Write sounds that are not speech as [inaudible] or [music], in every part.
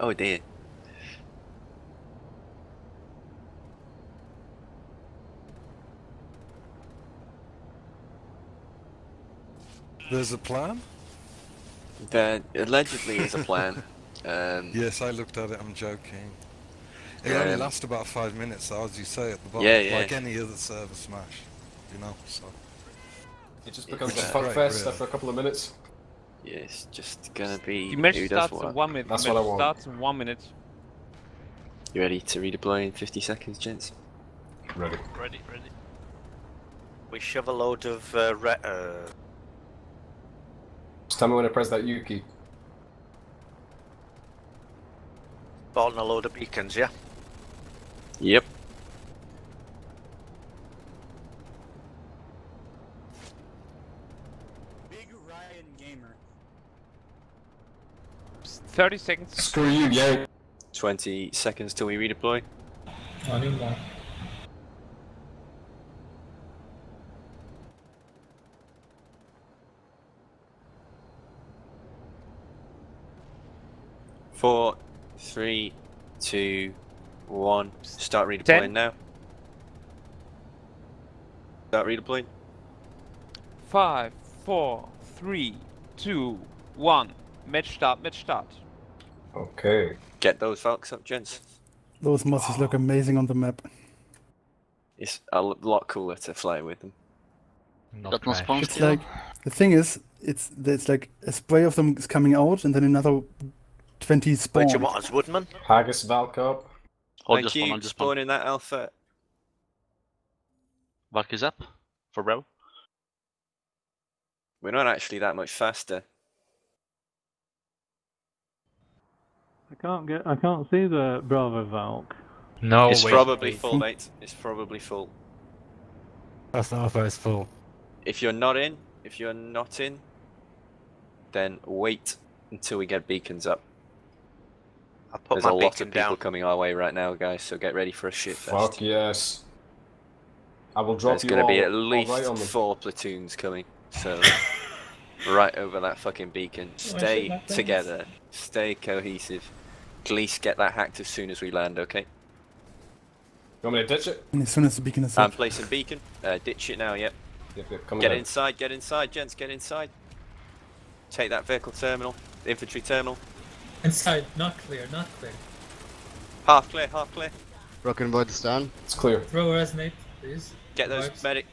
Oh dear. There's a plan? There allegedly is a plan. [laughs] Um, Yes, I looked at it, I'm joking. It only Um, lasts about five minutes, though, as you say at the bottom, Yeah, yeah. like any other server smash, you know, so... It just becomes a is fuck fest really. after a couple of minutes. Yeah, it's just gonna be The match who starts in what. one minute. That's the what I want. starts in one minute. You ready to redeploy in 50 seconds, gents? Ready. Ready, ready. We shove a load of uh, re- uh, Just tell me when I press that U key. ball and a load of beacons, yeah? Yep. 30 seconds. Screw you, yeah. 20 seconds till we redeploy. I need one. Four, three, two, one. Start redeploying Ten. now. Start redeploying. Five, four, three, two, one. Match start, match start. Okay. Get those Valks up, gents. Those mosses look oh. amazing on the map. It's a lot cooler to fly with them. Got no spawn It's like the thing is, it's it's like a spray of them is coming out, and then another twenty Where spawn. do you want us, Woodman? Haggis Valk up. Hold Thank you. one, hold this one. Spawn in that alpha. Valk is up. For row. We're not actually that much faster. Can't get. I can't see the Bravo Valk. No, it's wait, probably wait. full, mate. It's probably full. That's not Alpha is full. If you're not in, if you're not in, then wait until we get beacons up. I'll put There's my a lot of people down. coming our way right now, guys. So get ready for a shit fest. Fuck yes. I will drop There's you going to be at least right on four platoons coming. So [laughs] right over that fucking beacon. Stay together. Stay cohesive. At least get that hacked as soon as we land, okay? You want me to ditch it? And as soon as the beacon is I'm up, placing beacon. Uh, ditch it now, yep. Yep, yep, come Get ahead. inside, get inside, gents, get inside. Take that vehicle terminal, infantry terminal. Inside, not clear, not clear. Half clear, half clear. Broken void is down. It's clear. Throw resonate, please. Get those Works. medic.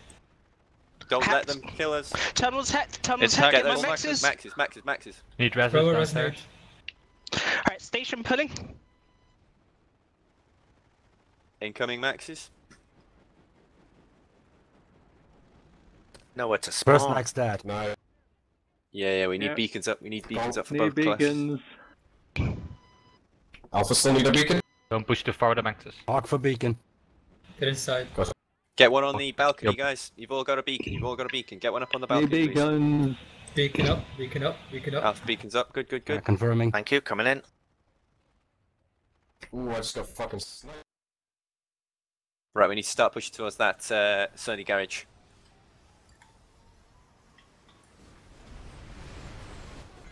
Don't let them kill us. Tunnels hacked. Tunnels It's hacked. Get Get my maxes. maxes, maxes, maxes. Need Throw a downstairs. resonate. Alright, station pulling. Incoming maxes. Nowhere to First spawn. max dead. No. Yeah, yeah, we need Yeah. beacons up. We need beacons up for Need both classes. beacons. Alpha still need a beacon? Don't push too far the maxes. Mark for beacon. Get inside. Get one on oh, the balcony, Yep. guys. You've all got a beacon. You've all got a beacon. Get one up on the Need balcony, please. Beacons. Beacon up, beacon up, beacon up. Alpha beacons up. Good, good, good. confirming. Thank you, coming in. Ooh, I just got fucking sniped. Right, we need to start pushing towards that uh, sunny garage.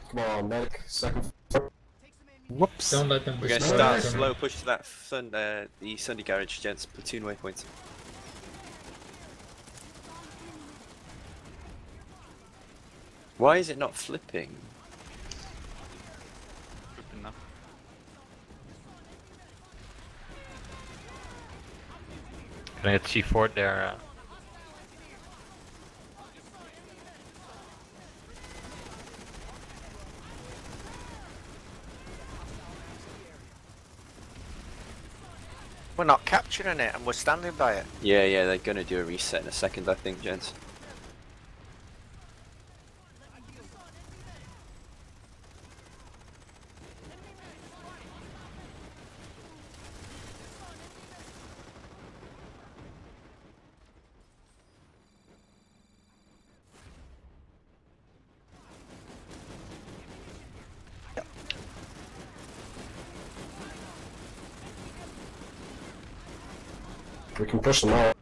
Come on, medic. Second. floor. Whoops. Don't let them We're going to start slow push to that sun, uh, the Sunday garage, gents. Platoon waypoint. Why is it not flipping? Can I get C4 there? Uh... We're not capturing it and we're standing by it. Yeah, yeah, they're going to do a reset in a second, I think, gents. We can push them out.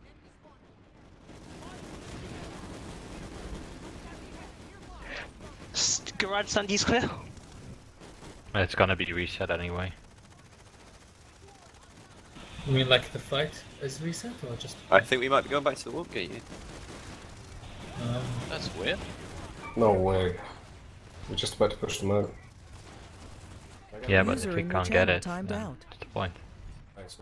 Garage Sandy's clear. It's gonna be reset anyway. You mean like the fight is reset or just? I think we might be going back to the warp gate. Um, That's weird. No way. We're just about to push them out. Yeah, but if we can't get it, timed then out. what's the point? Thanks,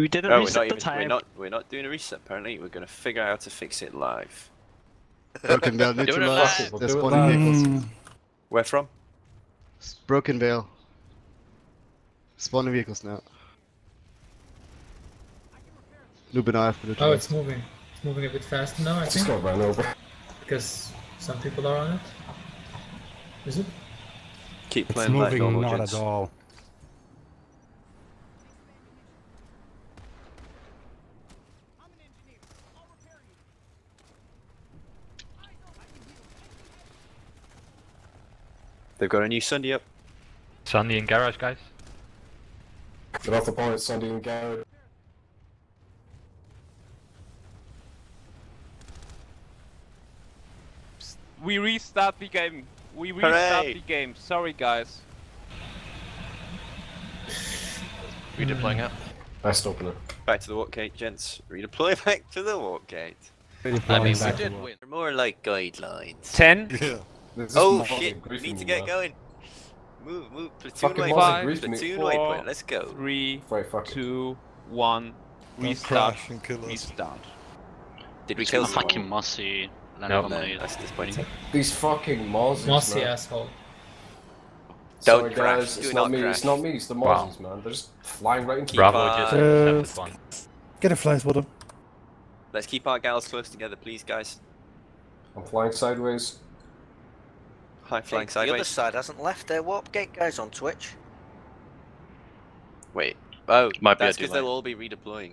man. Who didn't Oh, we're reset not the even. We're time? not. We're not doing a reset. Apparently, we're going to figure out how to fix it live. [laughs] Broken Veil Do it neutralized. live. They're spawning vehicles. Mm. Where from? Broken Veil. Spawning vehicles now. Lubina for oh, it's moving. It's moving a bit faster now, I I just think, got ran over. because some people are on it. Is it? Keep It's playing like moving normal, not gents. at all. They've got a new Sunday up. Sunday in garage, guys. Get off the point, Sandy and Garrett. We restart the game. We restart Hooray! the game. Sorry, guys. Redeploying up. Nice opener. Back to the warp gate, gents. Redeploy back to the warp gate. I mean, we did win. They're more like guidelines. Ten, Yeah. This Oh Mozzie shit! We need to get going. Move, move. Platoon Fucking waypoint. Mozzie Five, griefed me. Platoon four, waypoint. Let's go. three, Right, fuck it. two, one. Don't Restart. and kill us. Restart. Did we kill someone? fucking mossy. No, No, that's disappointing. These fucking Mozzies, Mossy man. asshole. Don't Sorry crash, guys, do it's not not me, crash. it's not me, it's the Wow. Man. They're just flying right into Bravo just Uh, intercepted one. get a fly swatter. Let's keep our gals close together, please, guys. I'm flying sideways. High flying the other side hasn't left their warp gate guys on Twitch. Wait. Oh, Might be that's because delay. they'll all be redeploying.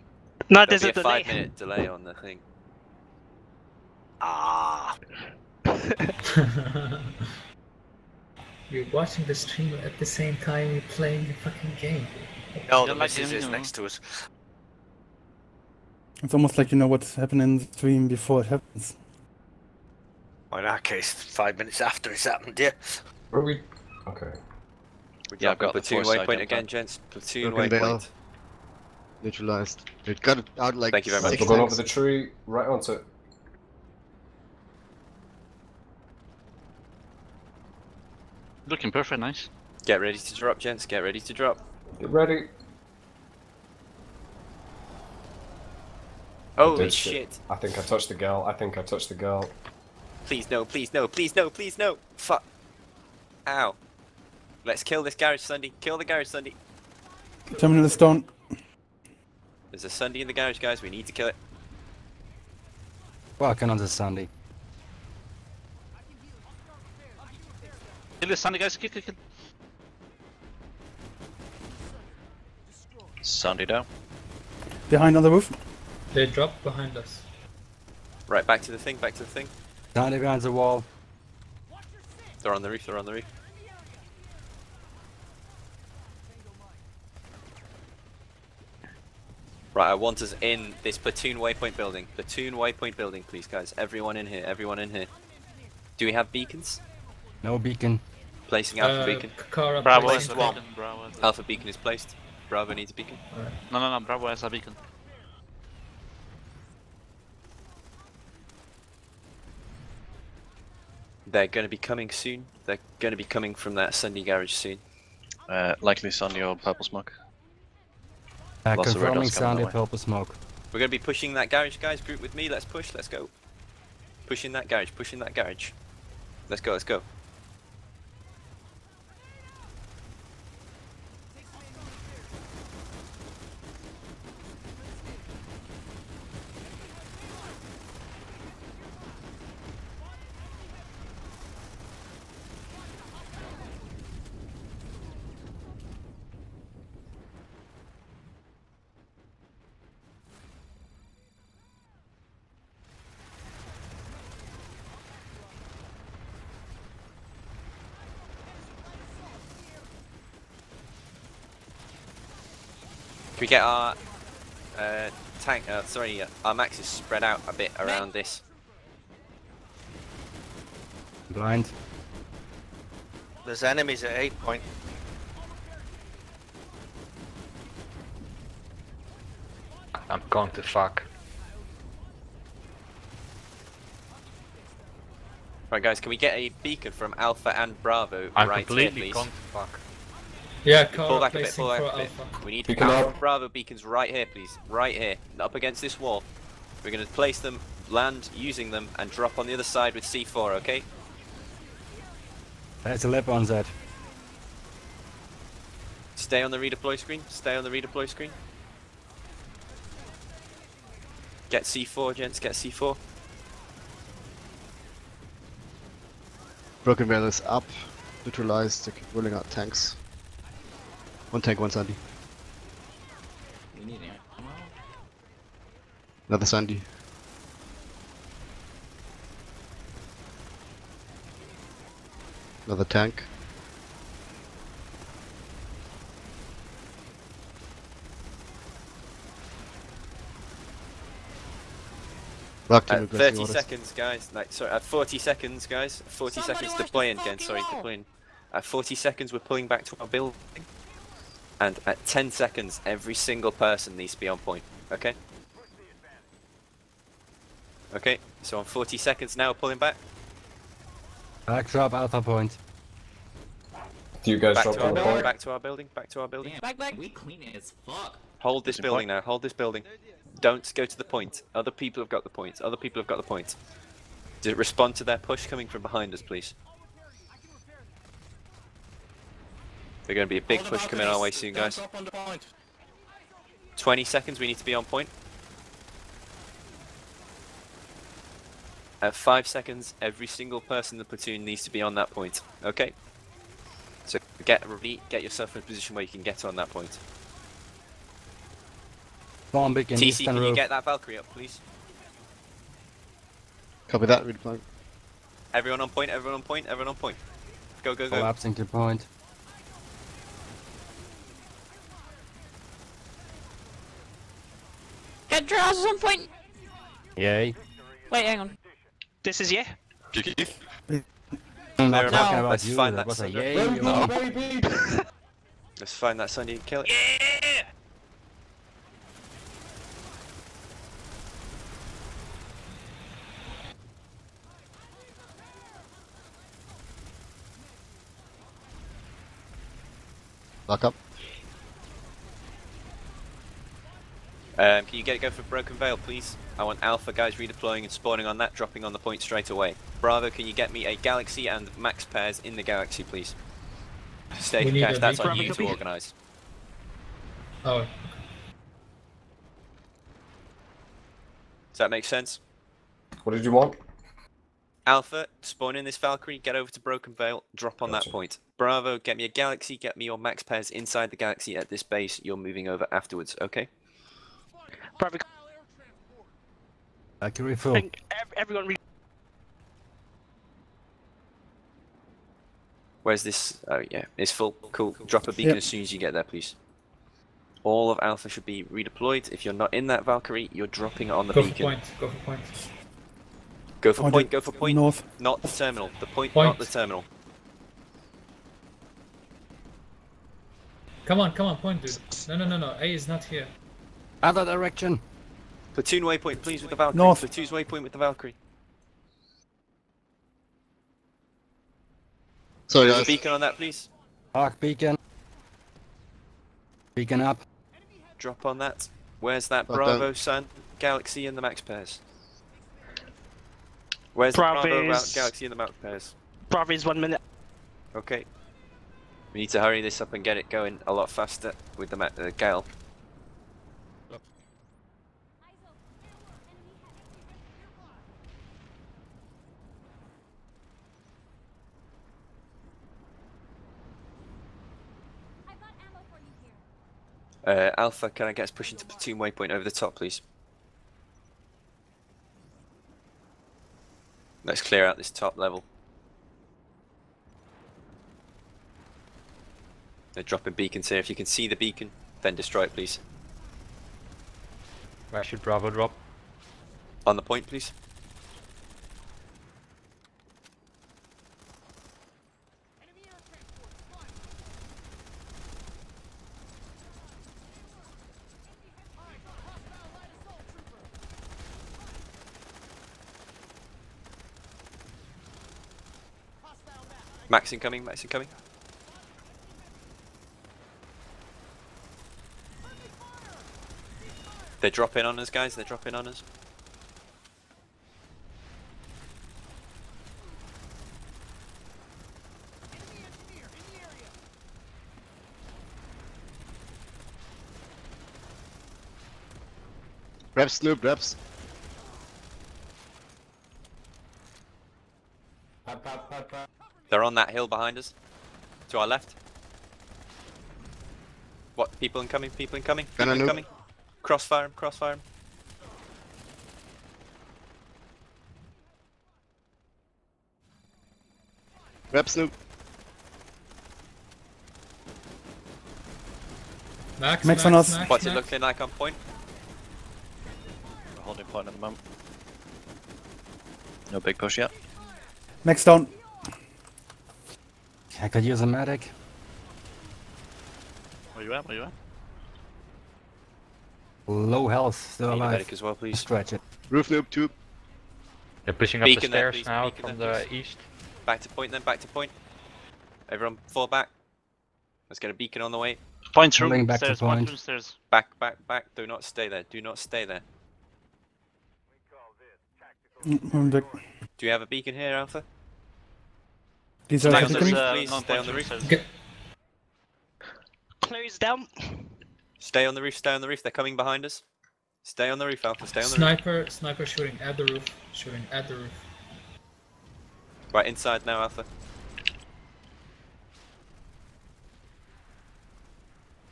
No, There'll there's be a a delay. five minute delay on the thing. Ah, [laughs] You're watching the stream at the same time you're playing the fucking game. no, Yeah, the like missus him, is next to us. It's almost like you know what's happening in the stream before it happens. Or in our case, five minutes after it's happened, yeah. Where are we? Okay. We Yeah, I've drop got the platoon foresight waypoint again, that. gents. Platoon Broken Veil. waypoint. Neutralized. It got it out like Thank you very much. We're going over the tree, right onto it. Looking perfect, nice. Get ready to drop, gents. Get ready to drop. Get ready. Holy shit. shit. I think I touched the girl. I think I touched the girl. Please no, please no, please no, please no. Fuck. Ow. Let's kill this garage Sunday. Kill the garage Sunday. Terminal is down. There's a Sunday in the garage, guys. We need to kill it. Welcome on the Sunday. Kill this Sunday, guys. Kill, kill, kill. Sunday down. Behind on the roof. They dropped behind us. Right, back to the thing, back to the thing. Sunday behind the wall. They're on the reef, they're on the reef. Right, I want us in this platoon waypoint building. Platoon waypoint building, please, guys. Everyone in here, everyone in here. Do we have beacons? No beacon. Placing alpha Uh, beacon. Kara Bravo placed has a one. beacon. Bravo. Alpha beacon is placed. Bravo needs a beacon. No, no, no. Bravo has a beacon. They're going to be coming soon. They're going to be coming from that Sunday garage soon. Uh, likely Sunday or purple smoke. Uh, Lots confirming coming Sunday our purple smoke. We're going to be pushing that garage, guys. Group with me. Let's push. Let's go. Pushing that garage. Pushing that garage. Let's go. Let's go. We get our uh, tank? Uh, sorry, uh, max is spread out a bit around this. Blind. There's enemies at 8 point. I'm going to fuck. Right, guys, can we get a beacon from Alpha and Bravo I'm right here, completely please? gone to fuck. Yeah, Pull back a bit, pull back a bit. Alpha. We need Beacon Alpha up. Bravo beacons right here, please. Right here, up against this wall. We're going to place them, land using them, and drop on the other side with C4, okay? There's a lip on that. Stay on the redeploy screen. Stay on the redeploy screen. Get C4, gents. Get C4. Broken Veil is up, neutralized, they keep rolling out tanks. One tank, one Sandy. Another Sandy. Another tank. Locked in At 30 orders. seconds, guys. Like, sorry, at 40 seconds, guys. 40 seconds deploying again. Sorry, deploying. At 40 seconds, we're pulling back to our building. And at 10 seconds, every single person needs to be on point. Okay? Okay, so on 40 seconds now, pulling back. Back drop Alpha Point. Do you guys Back drop to our building. point? Back to our building. Back to our building. Back, back. We clean it as fuck. Hold this building now. Hold this building. Don't go to the point. Other people have got the point. Other people have got the point. Respond to their push coming from behind us, please. There's going to be a big push coming our way soon, guys. 20 seconds, we need to be on point. At 5 seconds, every single person in the platoon needs to be on that point. Okay? So get ready, get yourself in a position where you can get on that point. Bomb beacon, TC, can you roof. get that Valkyrie up, please? Copy that, redeploying. Everyone on point, everyone on point, everyone on point. Go, go, go. Collapsing to point. Get draws on point. Yay. Wait, hang on. This is yeah. I'm Fair not talking about Let's you, find that that was a Sunday. yay. Baby, you know. baby! [laughs] Let's find that Sunday and kill it. Lock up. Um, can you get it go for Broken Veil, please? I want Alpha guys redeploying and spawning on that, dropping on the point straight away. Bravo, can you get me a Galaxy and Max pairs in the Galaxy, please? Stay We for cash, that's on you Bravo, to organise. Oh, Does that make sense? What did you want? Alpha, spawn in this Valkyrie, get over to Broken Veil, drop on that point. Bravo, get me a Galaxy, get me your Max pairs inside the Galaxy at this base, you're moving over afterwards, okay? Bravo, Valkyrie full. think ev- everyone re- Where's this? Oh yeah, it's full. Cool. Drop a beacon Yep. as soon as you get there, please. All of Alpha should be redeployed. If you're not in that Valkyrie, you're dropping on the go for beacon. point. Go for point. Go for Point point. it Go for point. North. Not the terminal. The point, Point. not the terminal. Come on, come on, point, dude. No, no, no, no. A is not here. Other direction. Platoon waypoint, please, with the Valkyrie. North. Platoon's waypoint with the Valkyrie. Sorry, There's a guys. beacon on that, please. Arc beacon. Beacon up. Drop on that. Where's that Well Bravo, done. Sun, Galaxy, and the Max pairs? Where's Bravo the Bravo, is- Galaxy, and the Max pairs? Bravo is one minute. Okay. We need to hurry this up and get it going a lot faster with the ma- uh, Gale. Uh, Alpha, can I get us pushing to platoon waypoint over the top, please? Let's clear out this top level. They're dropping beacons here. If you can see the beacon, then destroy it, please. Where should Bravo drop? On the point, please. Max incoming, Max incoming. They're dropping on us, guys. They're dropping on us. Reps, Snoop, reps. On that hill behind us. To our left. What? People incoming, people incoming, people Gunner noob. incoming. Crossfire him, crossfire him. Reps, Snoop. Max, Max on us. What's it looking like on point? We're holding point at the moment. No big push yet. Max down. I could use a medic. Where you at? Where you at? Low health, still Need a alive. medic as well, please. Stretch it. Roof, Noob, tube. They're pushing up the stairs please, now beacon from there, the east. Back to point then, back to point. Everyone fall back. Let's get a beacon on the way. Point through, Moving back to stairs, point point. through stairs. Back, back, back. Do not stay there. Do not stay there. Mm, I'm back. Do you have a beacon here, Alpha? These are Stay on the roof, please. Stay on the roof. Okay. Close down. Stay on the roof, stay on the roof. They're coming behind us. Stay on the roof, Alpha. Stay on the roof. Sniper, sniper shooting at the roof. Shooting at the roof. Right, inside now, Alpha.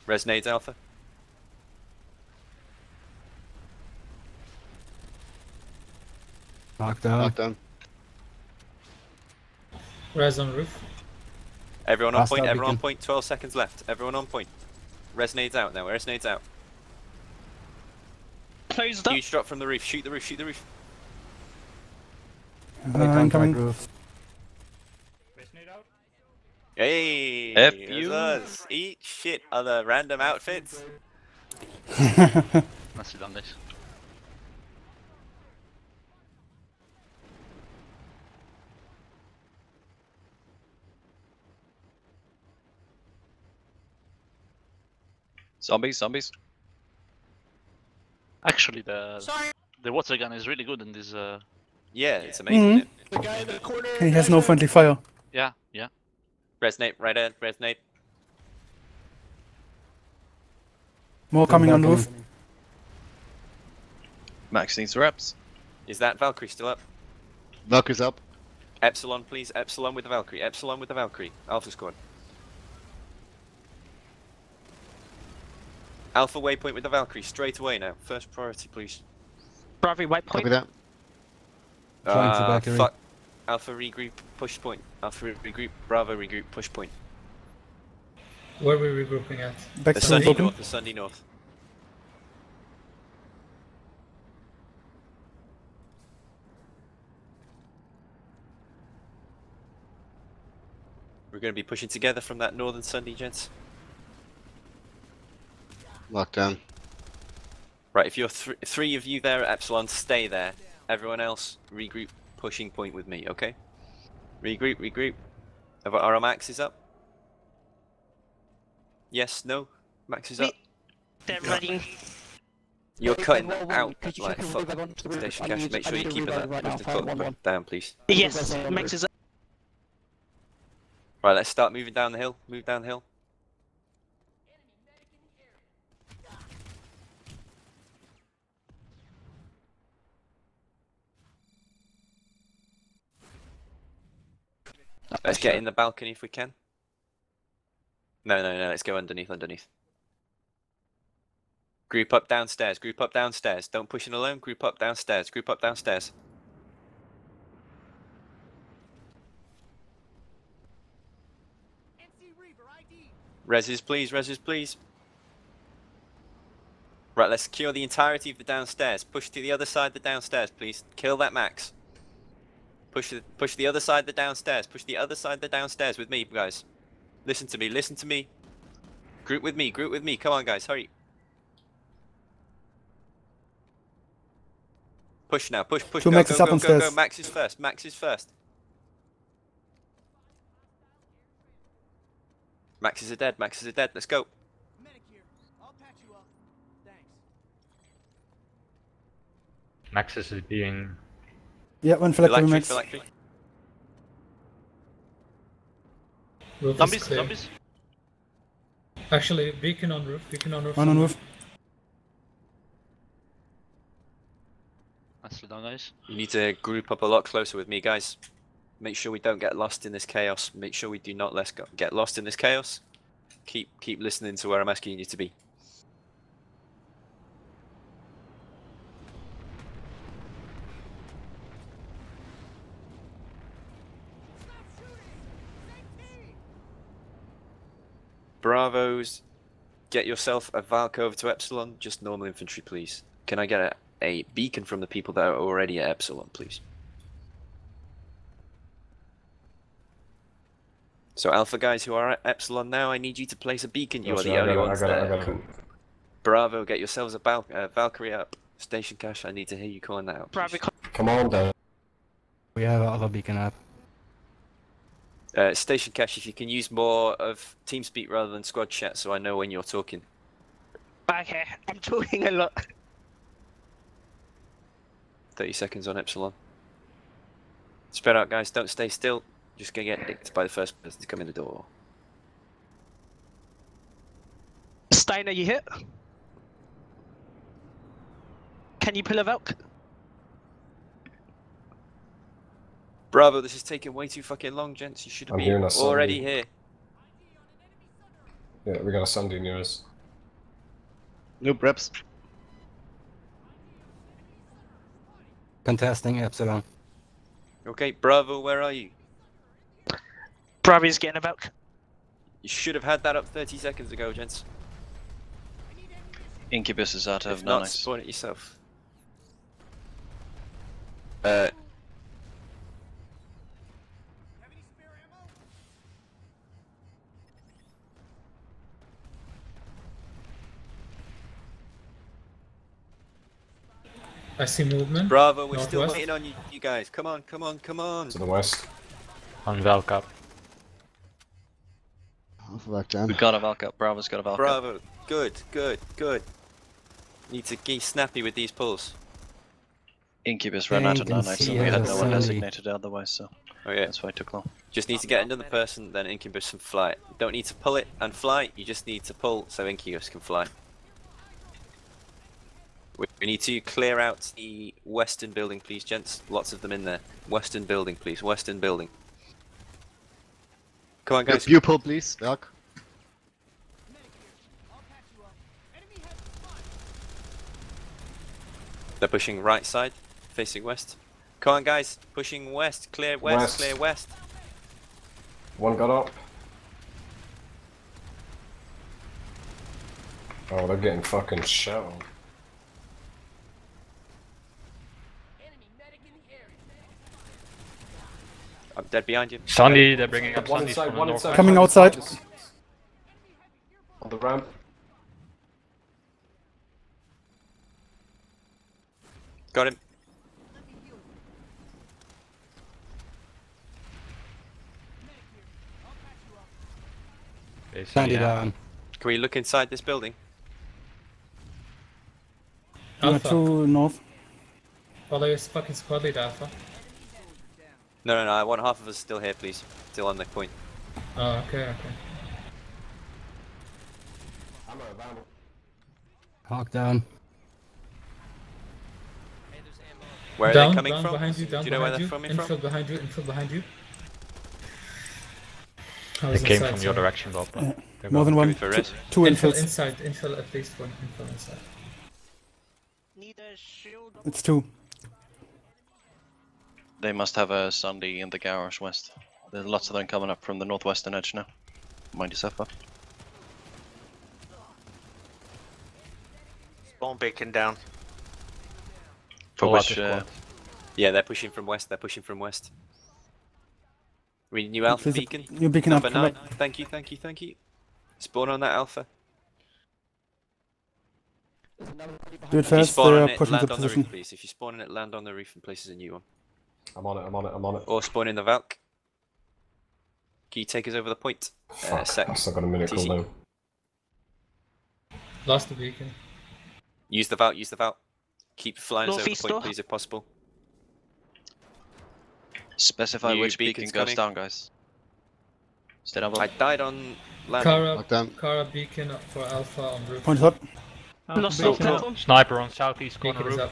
Resonades, Alpha. Knockdown. Knockdown. Res on roof. Everyone on Last point, everyone on point. 12 seconds left. Everyone on point. Resonades out now, resonades out. Closed up. Huge drop from the roof. Shoot the roof, shoot the roof. Uh, incoming. roof. Hey! F you. us. Eat shit, other random outfits. [laughs] Must have done this. Zombies, zombies. Actually, the Sorry. the water gun is really good in this. Uh, Yeah, it's amazing. Mhm. The guy in the corner. He has no friendly fire. yeah, yeah. Resonate, right ahead, resonate. More coming on roof. Max needs reps. Is that Valkyrie still up? Valkyrie's up. Epsilon, please. Epsilon with the Valkyrie. Epsilon with the Valkyrie. Alpha squad. Alpha waypoint with the Valkyrie. Straight away now. First priority, please. Bravo, white point. Copy that. Uh, fuck. Alpha regroup. Push point. Alpha regroup. Bravo regroup. Push point. Where are we regrouping at? Back The to Sunday broken. north. The Sunday north. We're going to be pushing together from that northern Sunday, gents. Lockdown. Right, if you're th three of you there at Epsilon, stay there. Everyone else, regroup, pushing point with me, okay? Regroup, regroup. Have our, max is up? Yes, no? Max is up? They're running. You're cutting wait, out could you like fuck. we're going to the? Station I cash, make sure you keep revive that right now, the one, one. down, please. Yes, Max is up. Right, let's start moving down the hill. Move down the hill. Let's get in the balcony if we can. No, no, no, let's go underneath, underneath. Group up downstairs, group up downstairs. Don't push in alone, group up downstairs, group up downstairs. Reses, please, reses, please. Right, let's secure the entirety of the downstairs. Push to the other side of the downstairs, please. Kill that max. Push the, push the other side of the downstairs. Push the other side of the downstairs with me, guys. Listen to me, listen to me. Group with me, group with me. Come on, guys, hurry. Push now, push, push. Two go, Maxes go, up go, on go, go. Max is first, Max is first. Maxes are dead. Maxes are dead. Let's go. Maxis is being. Yeah, one phylactery Phylactery, max. phylactery. Roof Zombies, zombies. Actually, beacon on roof, beacon on roof. One on roof. Nicely done, guys. You need to group up a lot closer with me, guys. Make sure we don't get lost in this chaos. Make sure we do not let go- get lost in this chaos. Keep keep listening to where I'm asking you to be. Bravos, get yourself a Valk over to Epsilon. Just normal infantry, please. Can I get a, a beacon from the people that are already at Epsilon, please? So Alpha guys who are at Epsilon now, I need you to place a beacon. You are Gotcha, the only got it, ones it, there. Cool. Bravo, get yourselves a Val- uh, Valkyrie up. Station Cash, I need to hear you calling that out. please. Bravo, Come on, then. We have other beacon up. Uh, Station Cash, if you can use more of TeamSpeak rather than squad chat so I know when you're talking. Okay, [laughs] I'm talking a lot. 30 seconds on Epsilon. Spread out, guys. Don't stay still. Just gonna get nicked by the first person to come in the door. Steiner, you hit? Can you pull a Valk? Bravo, this is taking way too fucking long, gents. You should have I'm been hearing a already here. Yeah, we got a Sunday near us. Noob reps. Contesting Epsilon. Okay, Bravo, where are you? Bravi's getting a Valk. You should have had that up 30 seconds ago, gents. Incubus is out If of not, nanos. spawn it yourself. Uh, I see movement. Bravo, we're still waiting on you, you guys. Come on, come on, come on. To the west. On Valk up. Alpha back down. We got a Valk up. Bravo's got a Valk up. Bravo, good, good, good. Need to be snappy with these pulls. Incubus ran out of Tank and nanites, and we had no one designated otherwise, so Oh yeah, that's why it took long. just need to get another person, then Incubus can fly. Don't need to pull it and fly, you just need to pull so Incubus can fly. We we need to clear out the western building, please, gents. Lots of them in there. Western building, please. Western building. Come on, guys. You pull, please. Berg. They're pushing right side, facing west. Come on, guys. Pushing west. Clear west. West. Clear west. One got up. Oh, they're getting fucking shelled. I'm dead behind you. Sandy, they're bringing up One Sandy inside, from one the inside. Coming outside. On the ramp. Got him. Sandy yeah. down. Can we look inside this building? Alpha. to north. Follow your fucking squad lead, Alpha. No, no, no. I want half of us still here, please. Still on the point. Oh, okay, okay. Hawk down. Where are down, they coming down from? behind you, down Do you know where they're you. coming infield from? behind you, infield behind you. I They came inside, from your sorry. direction, Bob. but Yeah. More than one. for Two, res. two Infill infields. inside, infill at least one infill inside. Need a shield. It's two. They must have a Sunday in the garage west. There's lots of them coming up from the northwestern edge now. Mind yourself up. Spawn beacon down. For Pull which, uh, squad. Yeah, they're pushing from west. They're pushing from west. We need new alpha There's a beacon. new beacon up, Number come nine. up. Thank you, thank you, thank you. Spawn on that alpha. Do it If you fast. They are pushing the on the position. roof, please. If you spawn on it, land on the roof and places a new one. I'm on it, I'm on it, I'm on it. Or spawn in the Valk. Can you take us over the point? Uh, Fuck, sec. I still got a minute TC. cooldown. Lost the beacon. Use the vault, use the vault. Keep flying us over the point, door. please, if possible. Specify New which beacon goes coming. down, guys. Stay down, Bob. I died on land. Kara, Lock. Kara beacon up for Alpha on roof. Point hot. Lost Alpha all beacon Sniper on southeast corner roof. up.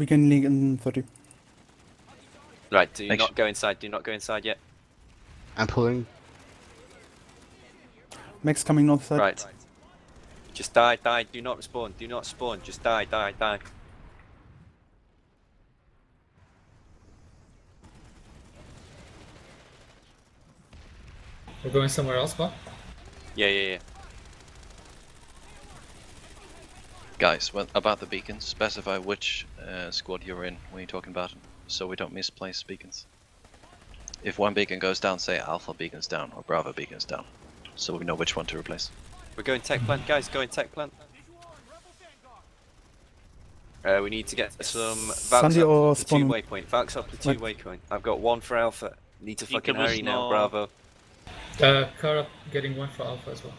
We can link um, in 30. Right, do Thanks. not go inside, do not go inside yet. I'm pulling. Max coming north side. Right. Just die, die, do not respawn, do not spawn, just die, die, die. We're going somewhere else, Bob? Yeah, yeah, yeah. Guys, well, about the beacons, specify which uh, squad you're in when you're talking about them, so we don't misplace beacons. If one beacon goes down, say Alpha beacon's down or Bravo beacon's down, so we know which one to replace. We're going tech plant, guys, going tech plant. Uh, we need to get some Valks Sandy up or the two spawn? waypoint. Valks up the two waypoint. I've got one for Alpha. Need to fucking hurry now, Bravo. Uh, Kara getting one for Alpha as well.